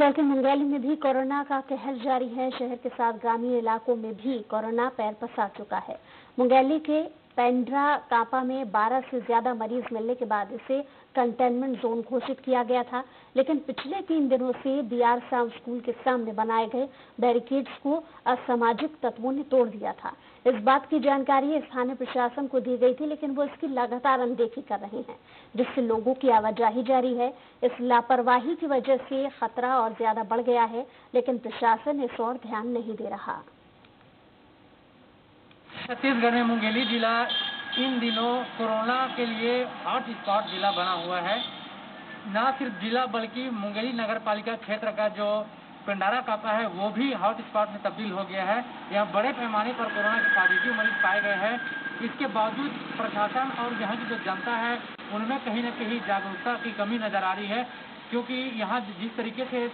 उत्तर के मुंगेली में भी कोरोना का कहर जारी है। शहर के साथ ग्रामीण इलाकों में भी कोरोना पैर पसार चुका है। मुंगेली के पेंड्रा कापा में 12 से ज़्यादा मरीज़ मिलने के बाद इसे कंटेनमेंट जोन घोषित किया गया था। लेकिन पिछले तीन दिनों से बीआर साम स्कूल के सामने बनाए गए बैरिकेड्स को असामाजिक तत्वों ने तोड़ दिया था। इस बात की जानकारी स्थानीय प्रशासन को दी गई थी, लेकिन वो इसकी लगातार अनदेखी कर रहे हैं, जिससे लोगों की आवाजाही जारी है। इस लापरवाही की वजह से खतरा और ज़्यादा बढ़ गया है, लेकिन प्रशासन इस और ध्यान नहीं दे रहा। छत्तीसगढ़ में मुंगेली जिला इन दिनों कोरोना के लिए हॉट स्पॉट जिला बना हुआ है। न सिर्फ़ जिला बल्कि मुंगेली नगर पालिका क्षेत्र का जो पिंडारा कापा है, वो भी हॉट स्पॉट में तब्दील हो गया है। यहाँ बड़े पैमाने पर कोरोना के पॉजिटिव मरीज़ पाए गए हैं। इसके बावजूद प्रशासन और यहाँ की जो जनता है, उनमें कहीं न कहीं जागरूकता की कमी नज़र आ रही है। क्योंकि यहाँ जिस तरीके से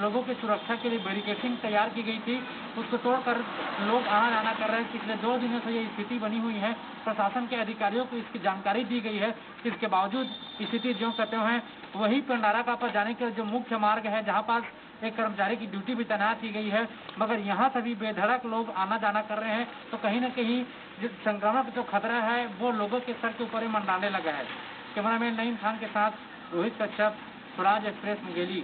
लोगों की सुरक्षा के लिए बैरिकेटिंग तैयार की गई थी, उसको तोड़कर लोग आना जाना कर रहे हैं। पिछले दो दिनों से ये स्थिति बनी हुई है। प्रशासन के अधिकारियों को इसकी जानकारी दी गई है। इसके बावजूद स्थिति जो करते हुए वही पंडारा का पर जाने के जो मुख्य मार्ग है, जहाँ पास एक कर्मचारी की ड्यूटी भी तैनात की गई है। मगर यहाँ सभी बेधड़क लोग आना जाना कर रहे हैं तो कहीं ना कहीं जिस संक्रमण का जो खतरा है, वो लोगों के सर के ऊपर ही मंडाने लगा है। कैमरामैन नईम खान के साथ रोहित कश्यप स्वराज एक्सप्रेस मुंगेली